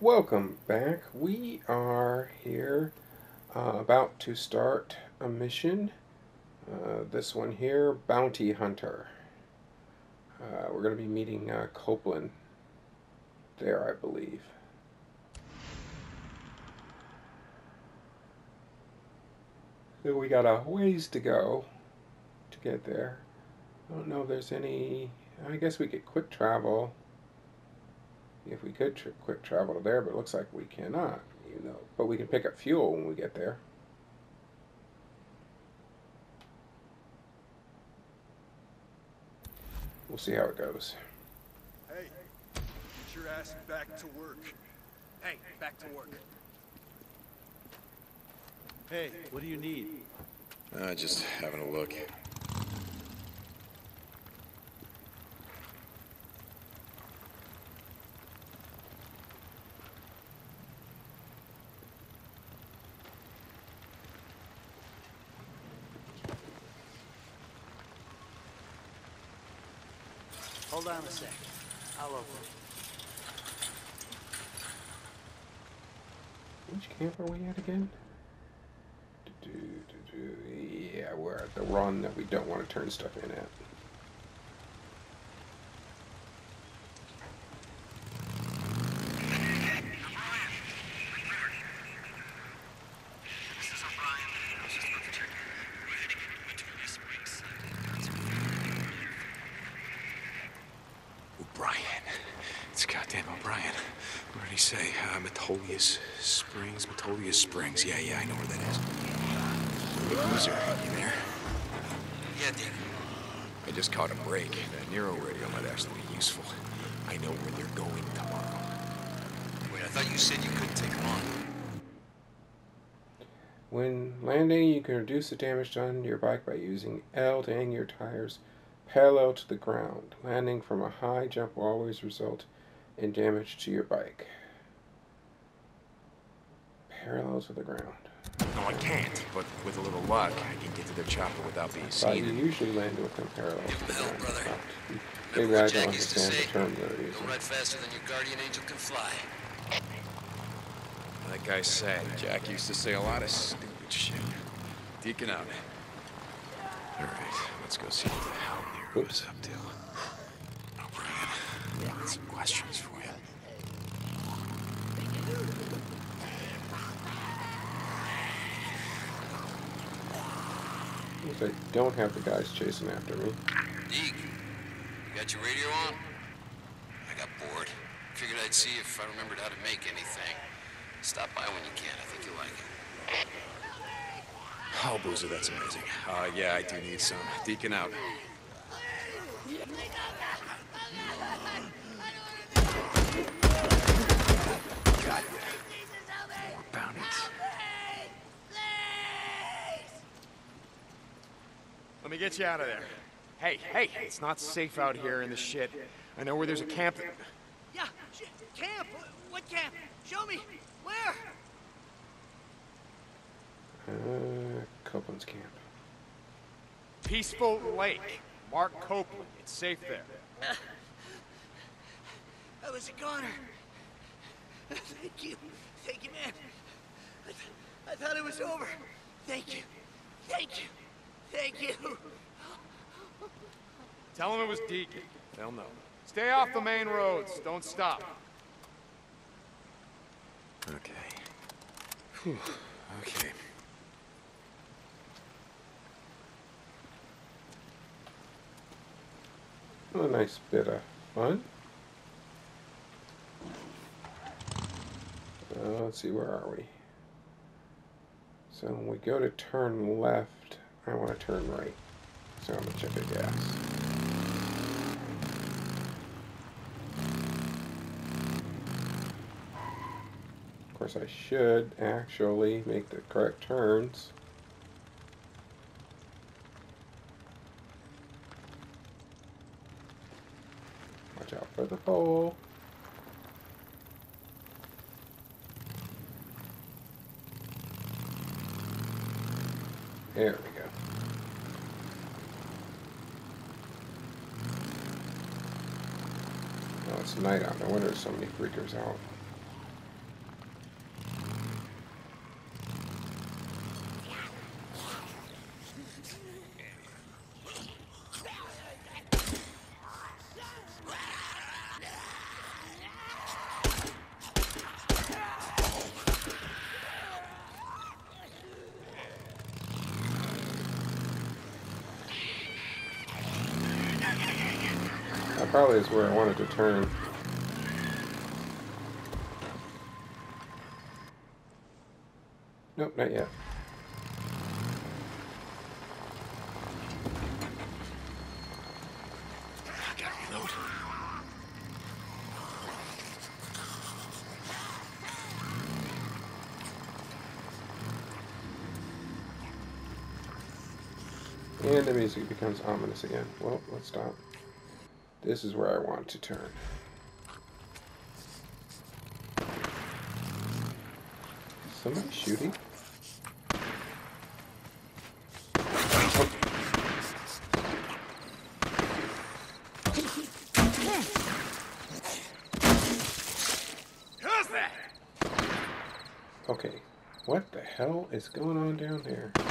Welcome back. We are here uh, about to start a mission. Uh, this one here, Bounty Hunter. Uh, we're going to be meeting uh, Copeland there, I believe. So we got a ways to go to get there. I don't know if there's any. I guess we could quick travel if we could tr- quick travel to there, but it looks like we cannot. You know, but we can pick up fuel when we get there. We'll see how it goes. Hey, get your ass back to work. Hey, back to work. Hey, what do you need? Uh, just having a look. Hold on a sec. I'll. Which camp are we at again? Yeah, we're at the run that we don't want to turn stuff in at. This is O'Brien. I was just about to check. We're heading into Metolius Springs. O'Brien. It's goddamn O'Brien. What did he say? Uh, Metolius Springs? Metolius Springs. Yeah, yeah, I know where that is. Hey, Boozer, you there? Yeah, Dick. I just caught a break. That Nero radio might actually be useful. I know where they're going tomorrow. Wait, I thought you said you couldn't take them on. When landing, you can reduce the damage done to your bike by using L to hang your tires parallel to the ground. Landing from a high jump will always result in damage to your bike. Parallel to the ground. No, I can't. But with a little luck, I can get to their chopper without being But you seen. usually land with them parallel to the the hell, brother? Maybe Remember I what don't Jack to understand the say? term they're Go using. right faster than your guardian angel can fly. Like I said, Jack used to say a lot of stupid shit. Deacon out. All right, let's go see what the hell Nero is up to. O'Brien, I got some questions for you. Means I don't have the guys chasing after me. Deke, you got your radio on? I got bored. Figured I'd see if I remembered how to make anything. Stop by when you can. I think you'll like it. Oh, Boozer, that's amazing. Uh, yeah, I do need some. Deacon out. Let me get you out of there. Hey, hey, it's not safe out here in the shit. I know where there's a camp. That... Yeah, camp. What camp? Show me. Where? Uh, Copeland's camp. Peaceful Lake. Mark Copeland. It's safe there. I was a goner. Thank you. Thank you, man. I, th- I thought it was over. Thank you. Thank you. Thank you. Tell them it was Deacon. They'll know. Stay off the main roads. Don't stop. Okay. Whew. Okay. A nice bit of fun. Uh, let's see, where are we? So when we go to turn left, I want to turn right. So I'm going to check the gas. Of course, I should actually make the correct turns. Watch out for the pole. there's so many freakers out. probably is where I wanted to turn. Not yet. And the music becomes ominous again. Well, let's stop. This is where I want to turn. Somebody shooting? Who's that? Okay, what the hell is going on down there?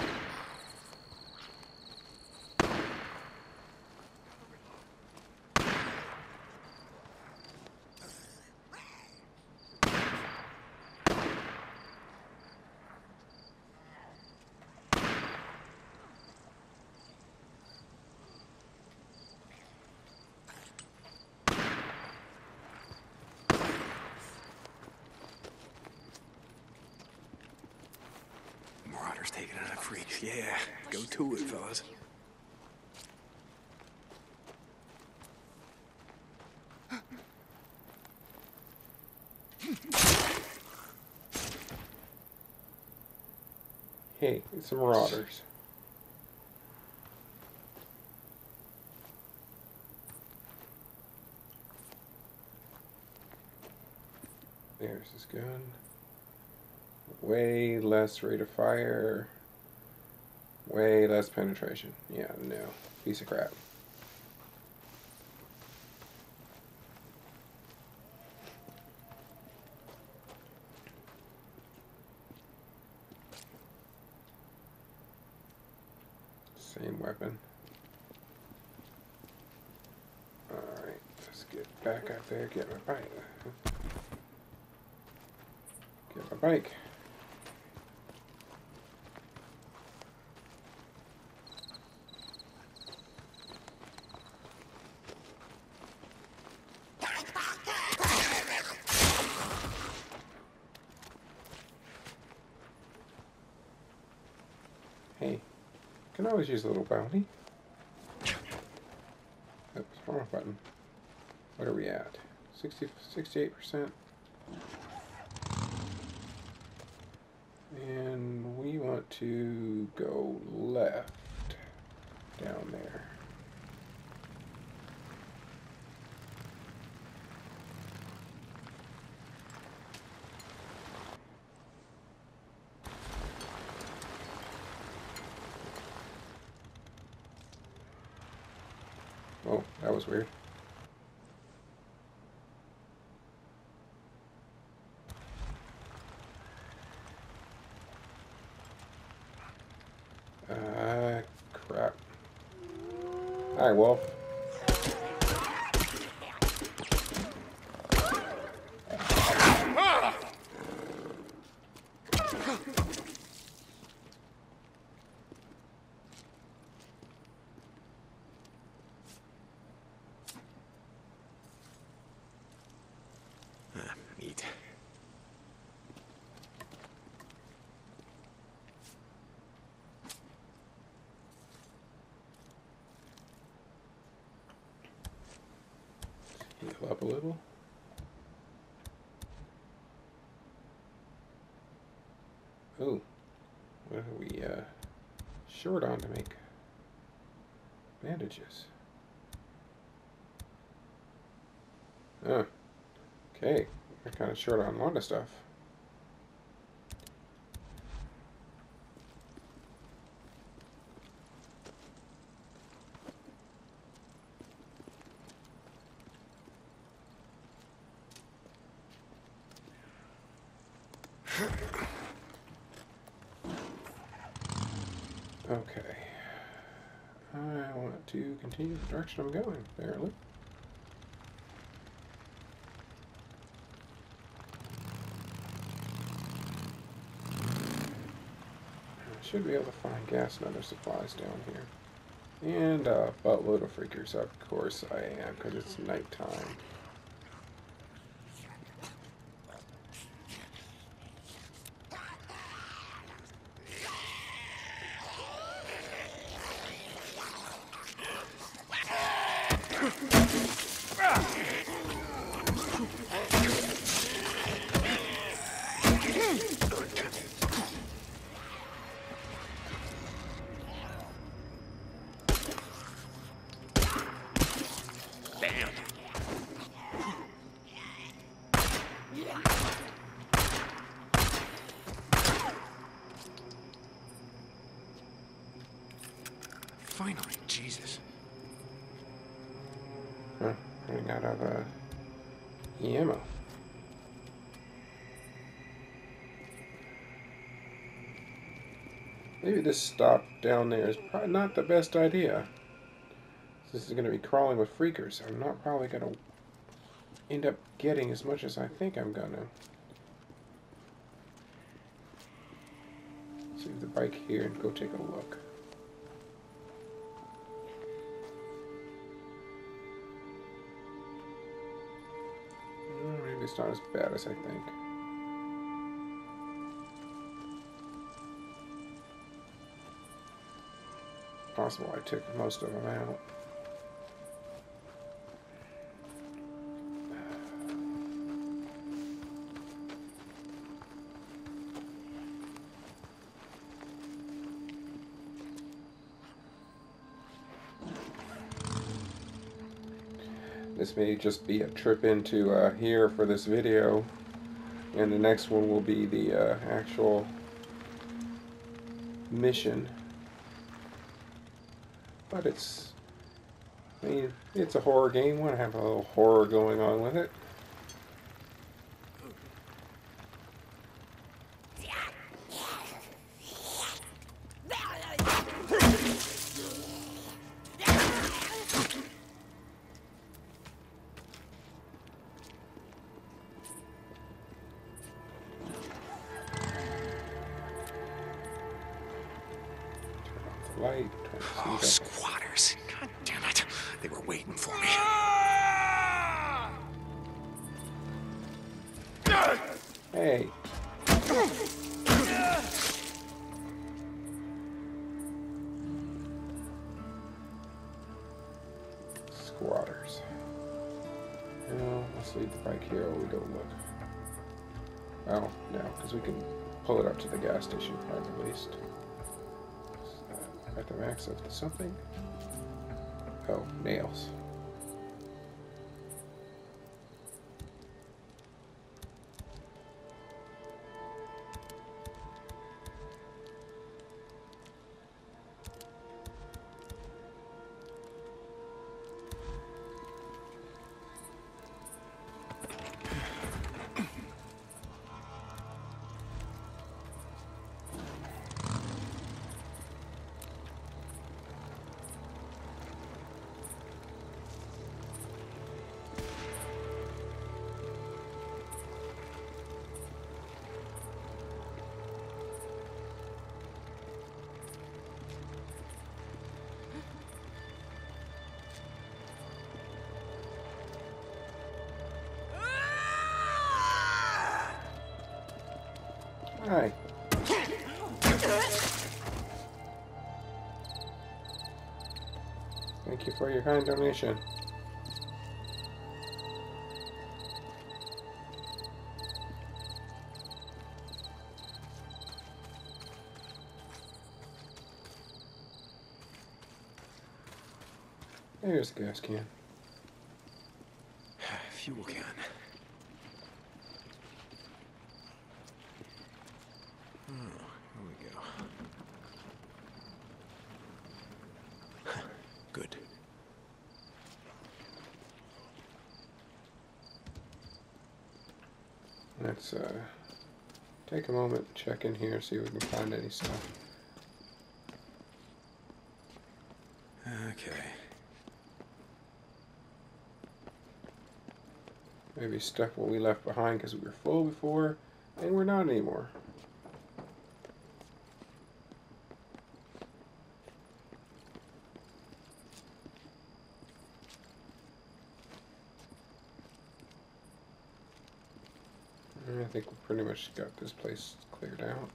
Marauders taking out a freak. Yeah, go to it, fellas. Hey, some marauders. There's his gun. Way less rate of fire. Way less penetration. Yeah, no. Piece of crap. Same weapon. Alright, let's get back out there, get my bike. Get my bike. Hey, can always use a little bounty. Oh, Oops, wrong button. What are we at? 60, 68%. And we want to go left down there. Oh, that was weird. Ah, crap. Hi, Wolf. Ah, neat. Heal up a little. Ooh, what are we uh, short on to make bandages? Oh, okay. We're kind of short on a lot of stuff. Okay. I want to continue the direction I'm going, apparently. I should be able to find gas and other supplies down here. And a buttload of freakers, of course I am, because it's nighttime. Damn. Finally, Jesus. Huh, running out of uh, ammo. Maybe this stop down there is probably not the best idea. This is going to be crawling with freakers. I'm not probably going to end up getting as much as I think I'm going to. Leave the bike here and go take a look. Maybe it's not as bad as I think. Possible I took most of them out. This may just be a trip into uh, here for this video, and the next one will be the uh, actual mission. But it's, I mean, it's a horror game. Want to have a little horror going on with it. Turn light. Try to see Oh, squatters. God damn it. They were waiting for me. Hey. Squatters. No, let's leave the bike here while we go look. Oh, no, because we can pull it up to the gas station at least. At the max of something? Oh, nails. Hi. Thank you for your kind donation. There's the gas can. Fuel can. Oh, here we go. Good. Let's uh, take a moment, and check in here, see if we can find any stuff. Okay. Maybe stuff what we left behind because we were full before, and we're not anymore. I think much got this place cleared out.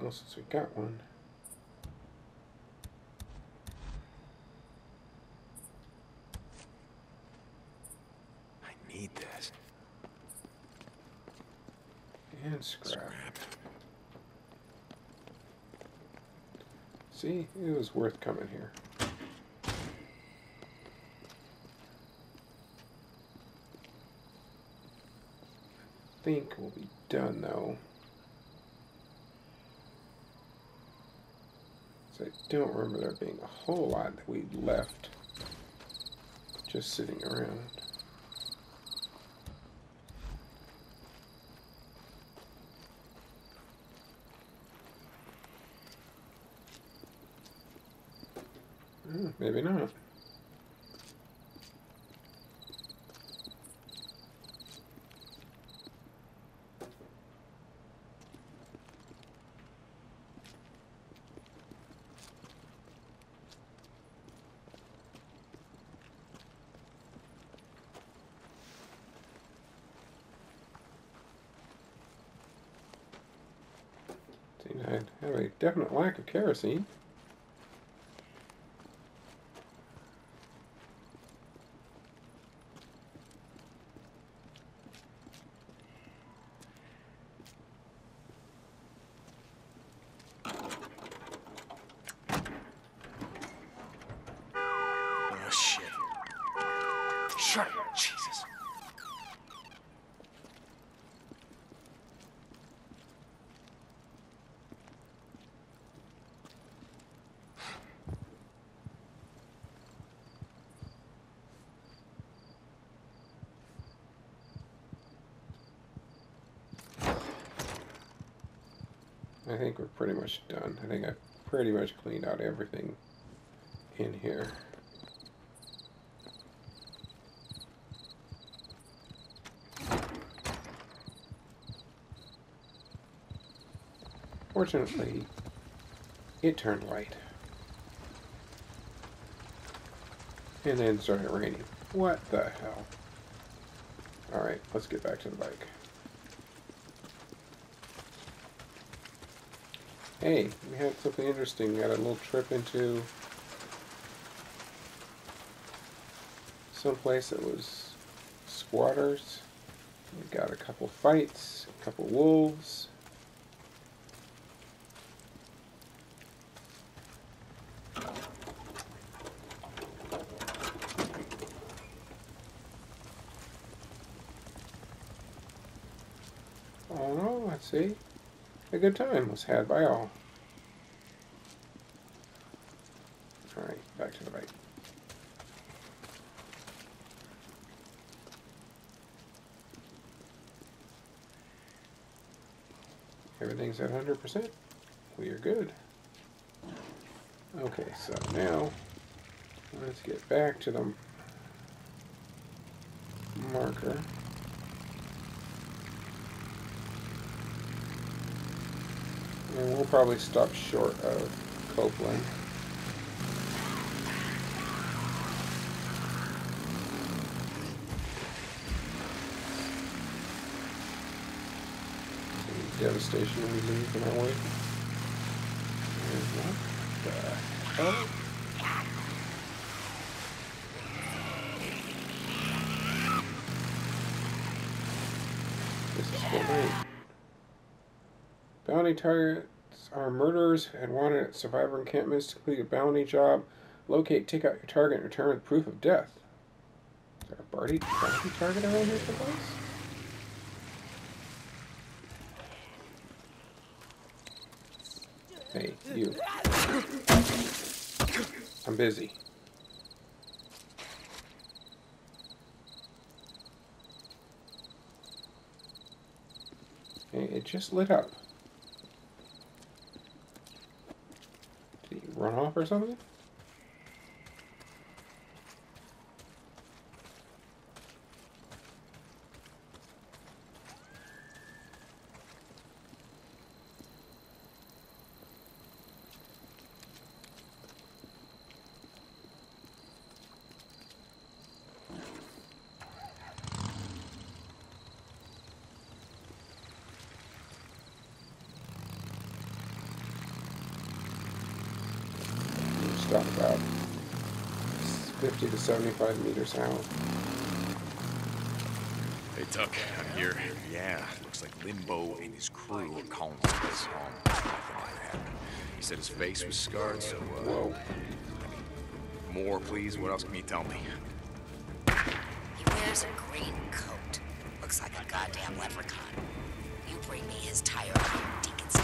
Well, since we got one. I need this. And scrap. Scrap. See, it was worth coming here. I think we'll be done though. So I don't remember there being a whole lot that we left just sitting around. Maybe not. I have a definite lack of kerosene. Oh, shit. Shut it. Jesus. I think we're pretty much done. I think I've pretty much cleaned out everything in here. Fortunately, it turned light. And then started raining. What the hell? Alright, let's get back to the bike. Hey, we had something interesting. We had a little trip into someplace that was squatters. We got a couple fights, a couple wolves. Oh no, let's see. Good time was had by all. Alright, back to the bike. Everything's at 100%. We are good. Okay, so now let's get back to the marker. And we'll probably stop short of Copeland. Devastation we leave in our way. What the hell? This is for me. Bounty targets are murderers and wanted at survivor encampments to complete a bounty job. Locate, take out your target, and return with proof of death. Is there a bounty, target around here someplace? Hey, you. I'm busy. It just lit up. Did he run off or something? Stop about 50 to 75 meters out. Hey, Tuck, I'm here. Yeah, looks like Limbo and his crew are calling for this home. Nothing. He said his face was scarred, so, uh, Whoa. more, please. What else can you tell me? He wears a green coat. Looks like a goddamn leprechaun. You bring me his tire iron deacons.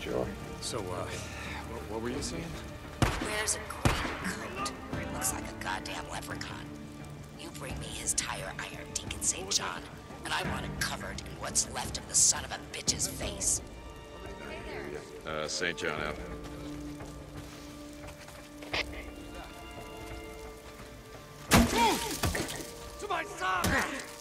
Joy. So, uh, what, what were you saying? Wears a green coat. It looks like a goddamn leprechaun. You bring me his tire iron Deacon St. John, and I want it covered in what's left of the son of a bitch's face. Uh, St. John out. To my side!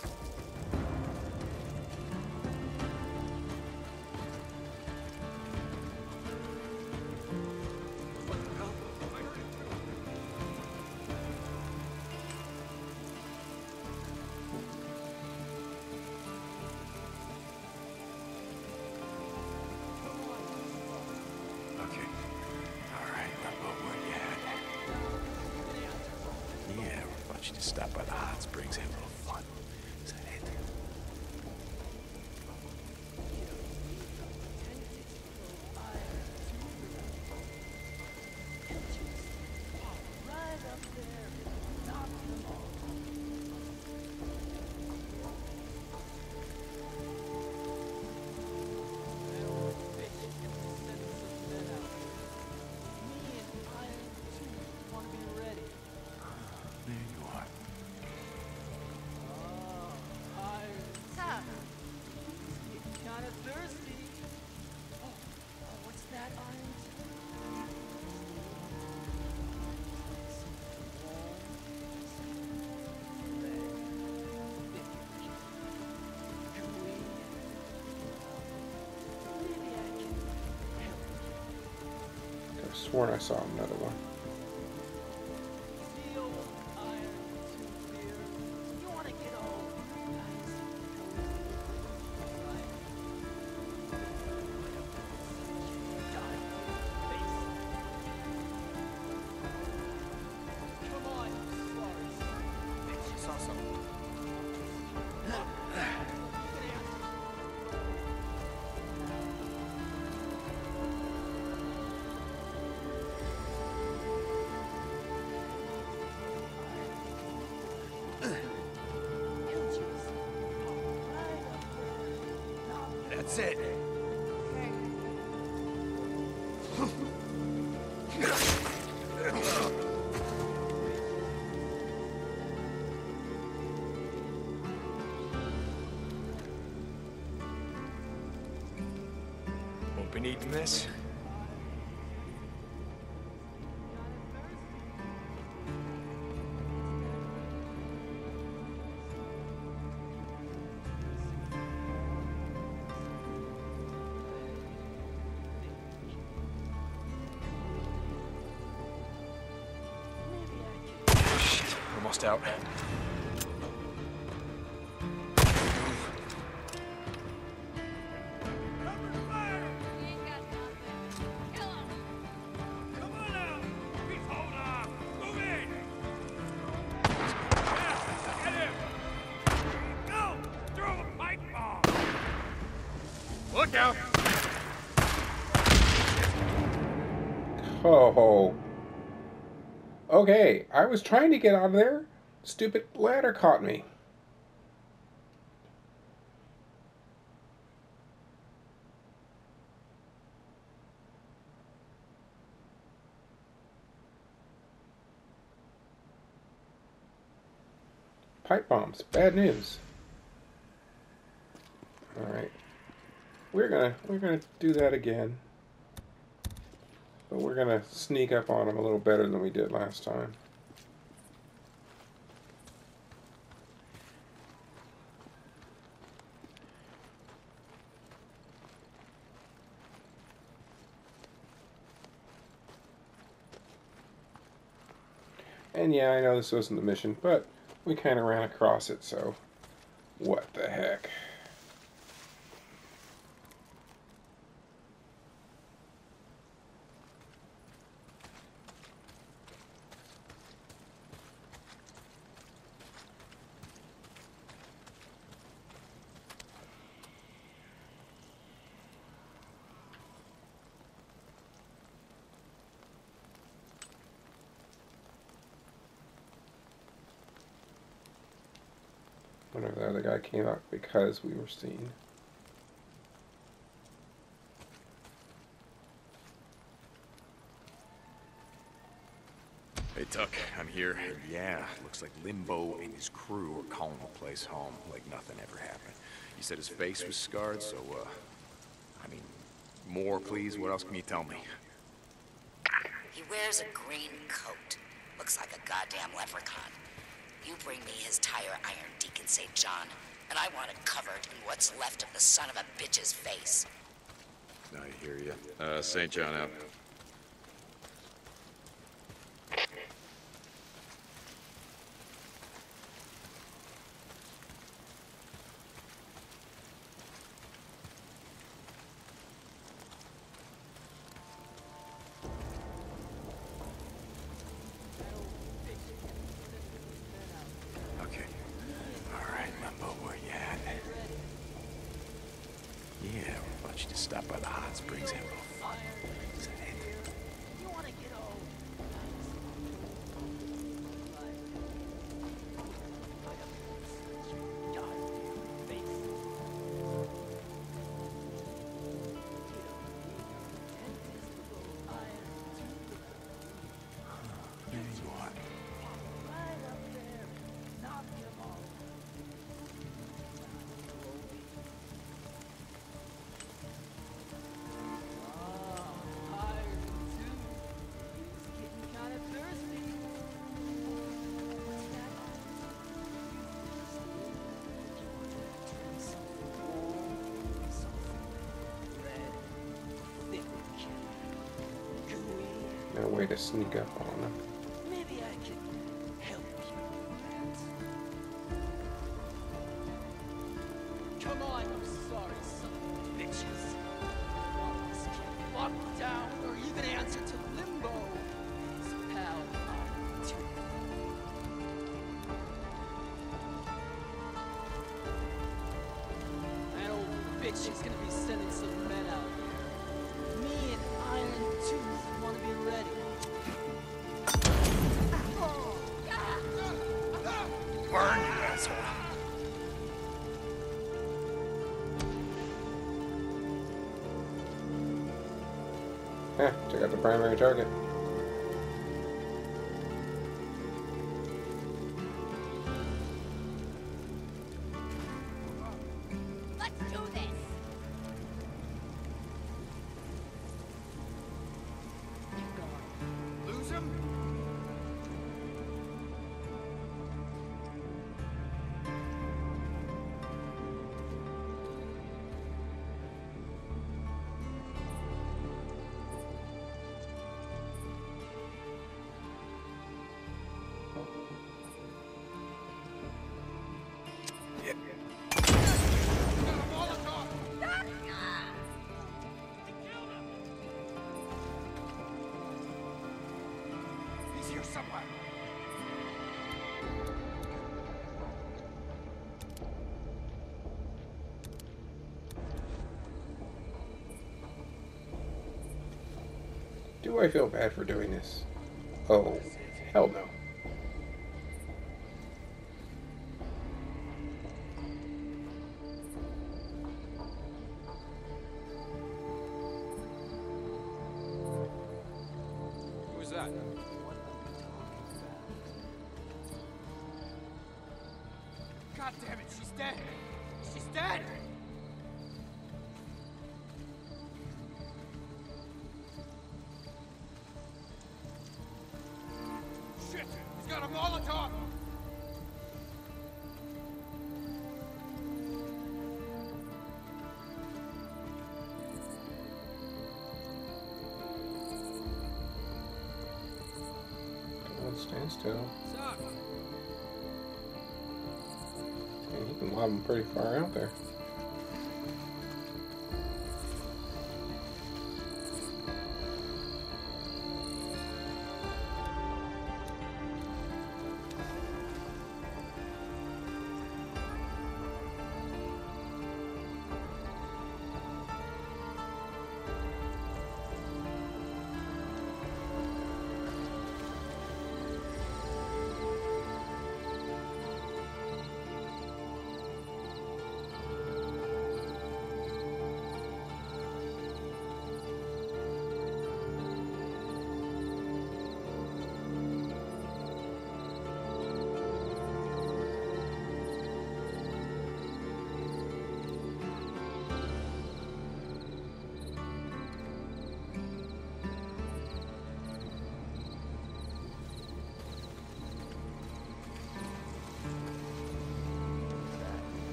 Sworn I saw another one. Won't be needing this. I was trying to get of there. Stupid ladder caught me. Pipe bombs. Bad news. Alright. we're gonna we're gonna do that again. But we're gonna sneak up on them a little better than we did last time. And yeah, I know this wasn't the mission, but we kind of ran across it, so what the heck. Whenever the other guy came up because we were seen. Hey, Tuck, I'm here. Yeah, looks like Limbo and his crew are calling the place home like nothing ever happened. He said his face was scarred, so, uh, I mean, more, please? What else can you tell me? He wears a green coat. Looks like a goddamn leprechaun. You bring me his tire iron, Deacon St. John, and I want it covered in what's left of the son of a bitch's face. I hear you. Uh, St. John out. Okay. All right, Limbo, where you at? Yeah, why don't you just stop by the hot springs and way to sneak up on them. Maybe I can help you. Come on, I'm sorry, son bitches. Lock down, or answer to Limbo. That old bitch is gonna be sending some check out the primary target. Do I feel bad for doing this? Oh, hell no.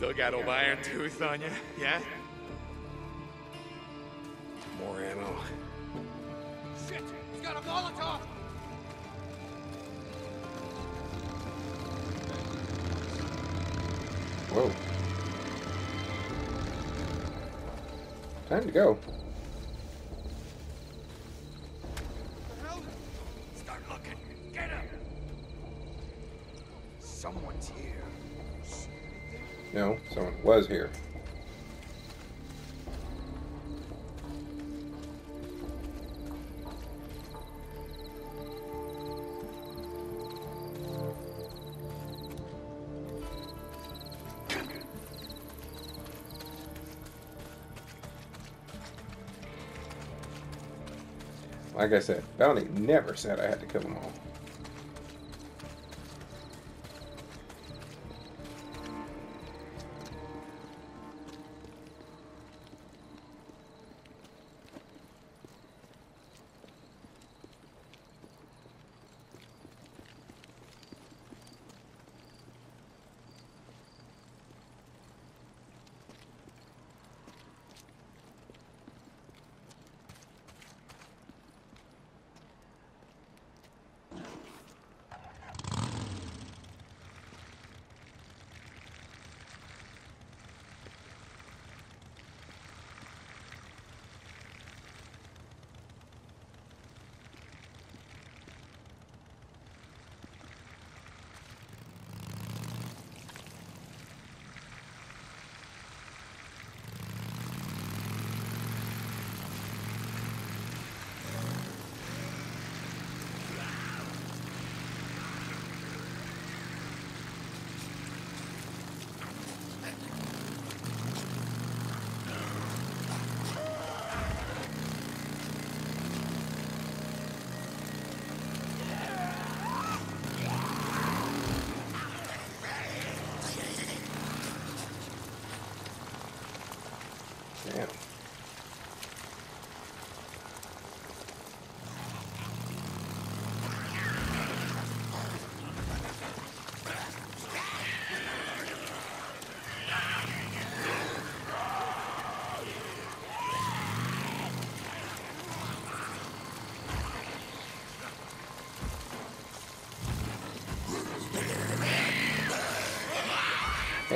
Still got old Iron Tooth on you, yeah? More ammo. Shit! He's got a Molotov! Whoa. Time to go. Like I said, Bounty never said I had to kill them all.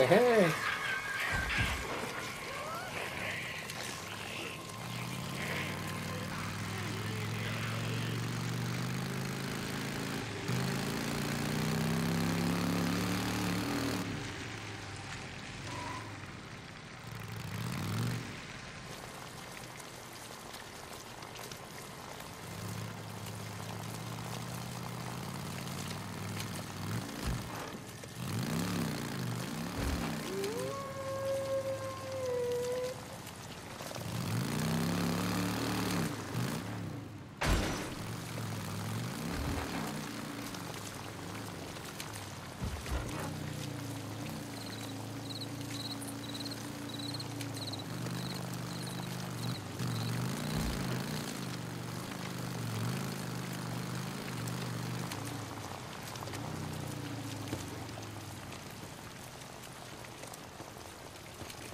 Hey.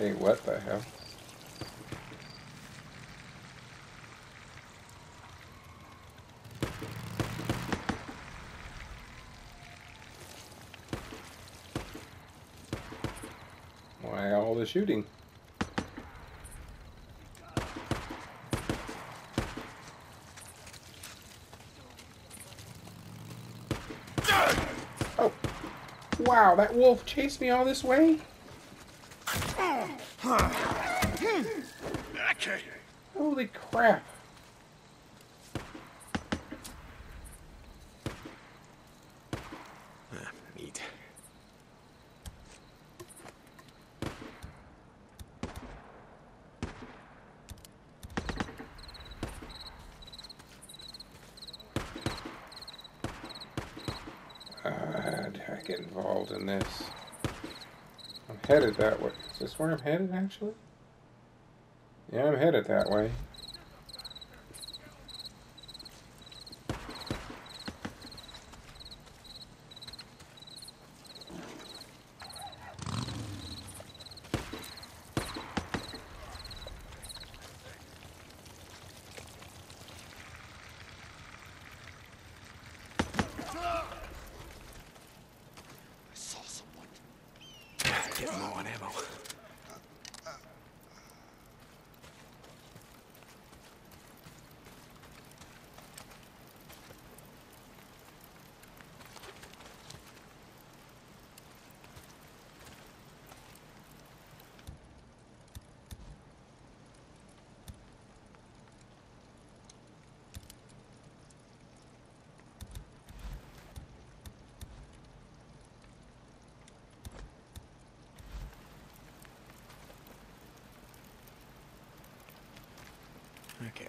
Hey, what the hell? Why all the shooting? Oh! Wow, that wolf chased me all this way? Okay. Holy crap. Ah, neat. Uh, how do I get involved in this? I'm headed that way. Is this where I'm headed, actually? Yeah, I'm headed that way. I saw someone. Get low on ammo. Okay.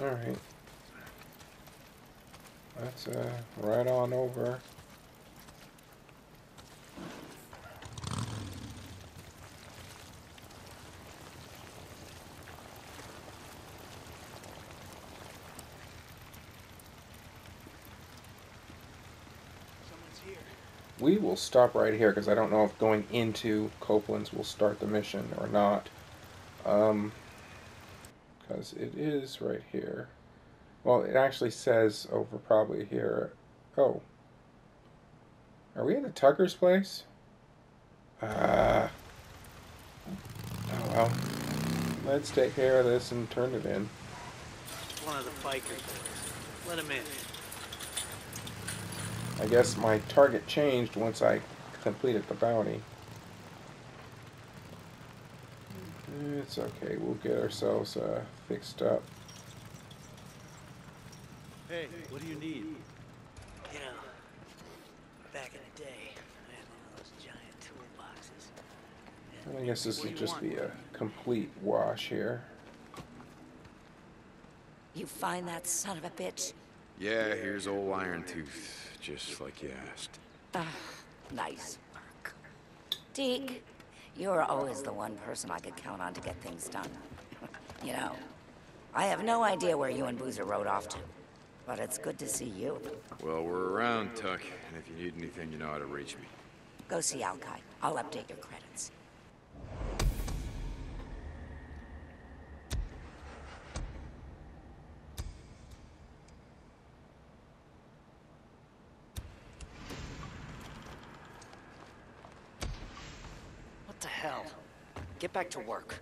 Alright. That's uh, right on over. Someone's here. We will stop right here because I don't know if going into Copeland's will start the mission or not. Um, because it is right here. Well, it actually says over probably here. Oh. Are we at the Tucker's place? Ah. oh well. Let's take care of this and turn it in. One of the bikers. Let him in. I guess my target changed once I completed the bounty. It's okay, we'll get ourselves uh, fixed up. Hey, what do you need? You know, back in the day, I had one of those giant toolboxes. And I guess this What will do you just want? be a complete wash here. You find that son of a bitch? Yeah, here's old Iron Tooth, just like you asked. Ah, nice work. Deke, you're always the one person I could count on to get things done. you know, I have no idea where you and Boozer rode off to, but it's good to see you. Well, we're around, Tuck, and if you need anything, you know how to reach me. Go see Alkai. I'll update your credits. What the hell? Get back to work.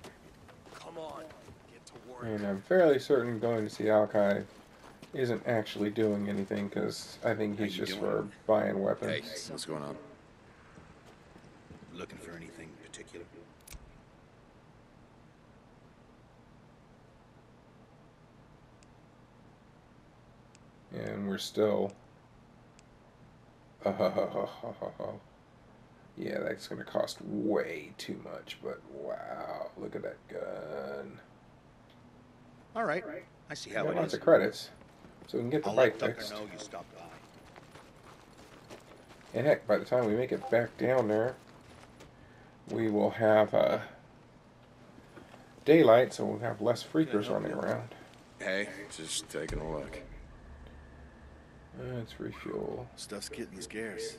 Come on, get to work. And I'm fairly certain going to see Alkai isn't actually doing anything because I think he's just doing? for buying weapons. Hey, what's going on? Looking for anything particular? and we're still. yeah, that's gonna cost way too much. But wow, look at that gun. All right. I see how Got it lots is. of credits, so we can get the I'll bike fixed. know you stopped by. And heck, by the time we make it back down there, we will have uh, daylight, so we'll have less freakers running around. Hey, just taking a look. Let's refuel. Stuff's getting scarce.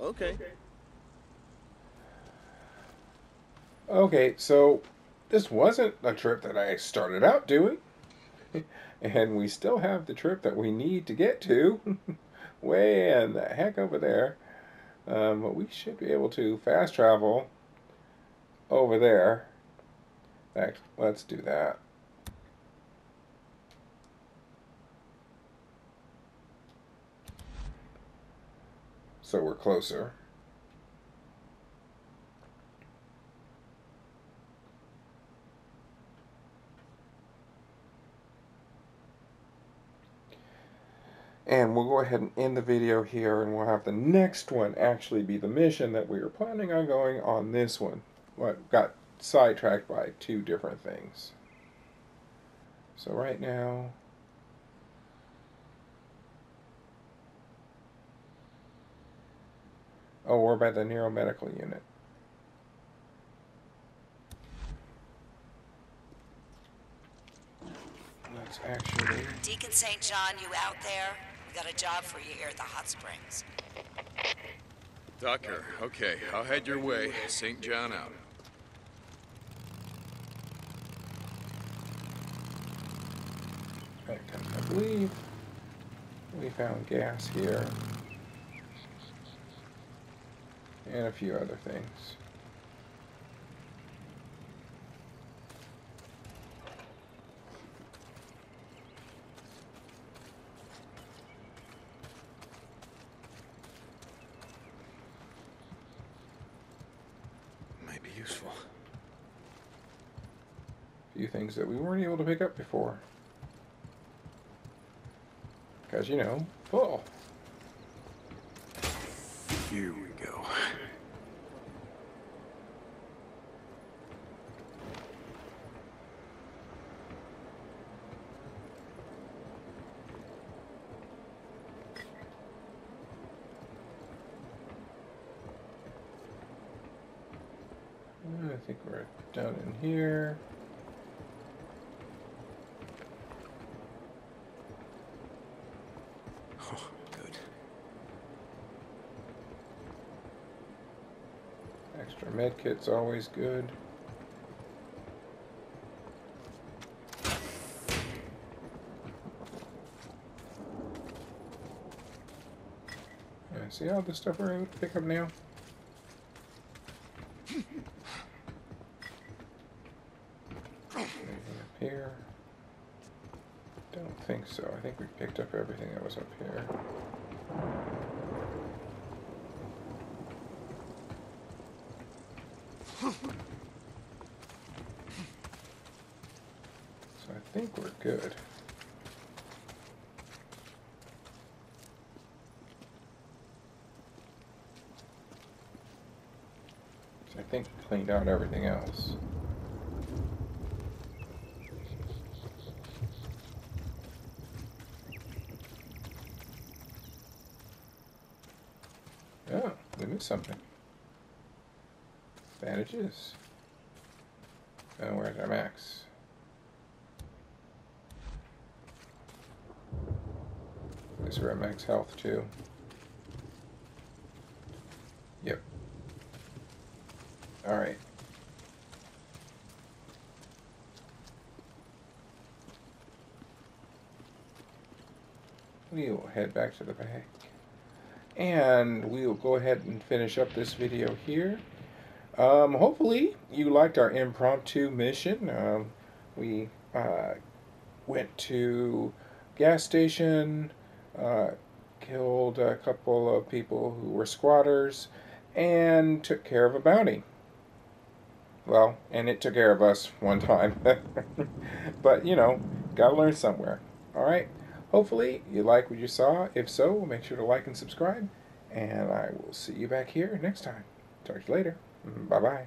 Okay. Okay, so this wasn't a trip that I started out doing. and we still have the trip that we need to get to. Way in the heck over there. Um, but we should be able to fast travel over there. Let's do that. So we're closer. And we'll go ahead and end the video here and we'll have the next one actually be the mission that we were planning on going on this one. What got sidetracked by two different things. So right now Oh, we're by the NERO medical unit. Let's actually Deacon St. John, you out there? We got a job for you here at the hot springs. Tucker, okay, I'll head your way. St. John out. Right, I believe we found gas here. And a few other things. Might be useful. A few things that we weren't able to pick up before. Because, you know, full. Here we go. I think in here. Oh, good. Extra med kit's always good. Yeah, see all the stuff we're able to pick up now? Anything up here? Don't think so. I think we picked up everything that was up here. So I think we're good. So I think cleaned out everything else. Oh, we missed something. Bandages. Oh, where's our max? Guess we're at max health too. Yep. Alright. We will head back to the back. And we will go ahead and finish up this video here. Um, hopefully you liked our impromptu mission. Um, we uh, went to gas station, uh, killed a couple of people who were squatters, and took care of a bounty. Well, and it took care of us one time. but, you know, gotta learn somewhere. Alright? Hopefully you like what you saw. If so, make sure to like and subscribe. And I will see you back here next time. Talk to you later. Mm-hmm. Bye bye.